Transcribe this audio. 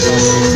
Jesus.